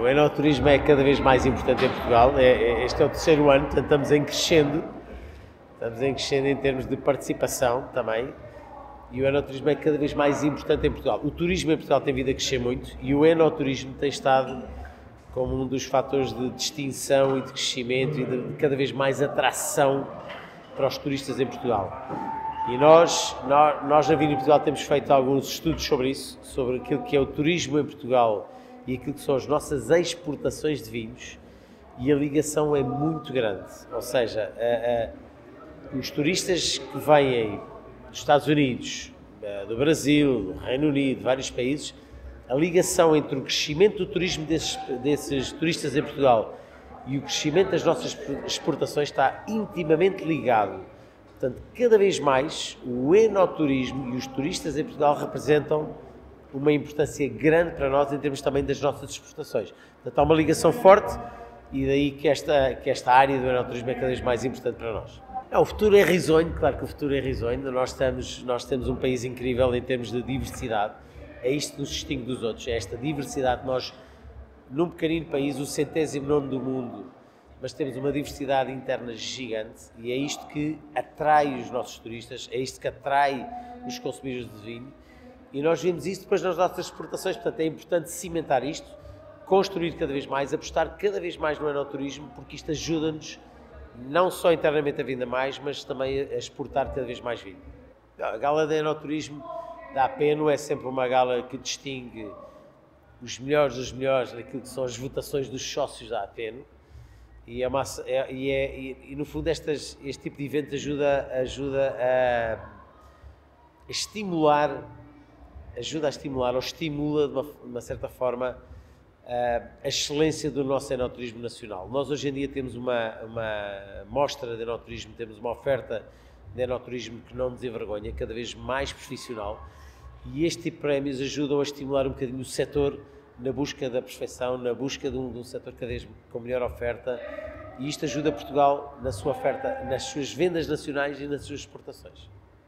o enoturismo é cada vez mais importante em Portugal. É, é, este é o terceiro ano, portanto, estamos em crescendo. Estamos em crescendo em termos de participação também. E o enoturismo é cada vez mais importante em Portugal. O turismo em Portugal tem vindo a crescer muito e o enoturismo tem estado como um dos fatores de distinção e de crescimento e de cada vez mais atração para os turistas em Portugal. E nós, nós, nós na Vini Portugal temos feito alguns estudos sobre isso, sobre aquilo que é o turismo em Portugal e aquilo que são as nossas exportações de vinhos e a ligação é muito grande. Ou seja, a, a, os turistas que vêm dos Estados Unidos, do Brasil, do Reino Unido, vários países, a ligação entre o crescimento do turismo desses, desses turistas em Portugal e o crescimento das nossas exportações está intimamente ligado. Portanto, cada vez mais o enoturismo e os turistas em Portugal representam uma importância grande para nós em termos também das nossas exportações. Portanto, há uma ligação forte e daí que esta, que esta área do enoturismo é cada vez mais importante para nós. É, o futuro é risonho, claro que o futuro é risonho. Nós, estamos, nós temos um país incrível em termos de diversidade. É isto que nos distingue dos outros, é esta diversidade. Nós, num pequenino país, o centésimo nono do mundo, mas temos uma diversidade interna gigante e é isto que atrai os nossos turistas, é isto que atrai os consumidores de vinho e nós vimos isso depois nas nossas exportações, portanto é importante cimentar isto, construir cada vez mais, apostar cada vez mais no enoturismo, porque isto ajuda-nos não só internamente a vinda mais, mas também a exportar cada vez mais vinho. A gala de enoturismo da APENO é sempre uma gala que distingue os melhores dos melhores naquilo que são as votações dos sócios da APENO e, é uma, é, e, é, e, no fundo estas, este tipo de evento ajuda, ajuda a estimular ajuda a estimular ou estimula de uma, de uma certa forma a excelência do nosso enoturismo nacional. Nós hoje em dia temos uma, uma mostra de enoturismo, temos uma oferta de enoturismo que não nos envergonha, cada vez mais profissional e este tipo de prémios ajudam a estimular um bocadinho o setor na busca da perfeição, na busca de um, de um setor cada vez com melhor oferta e isto ajuda Portugal na sua oferta, nas suas vendas nacionais e nas suas exportações.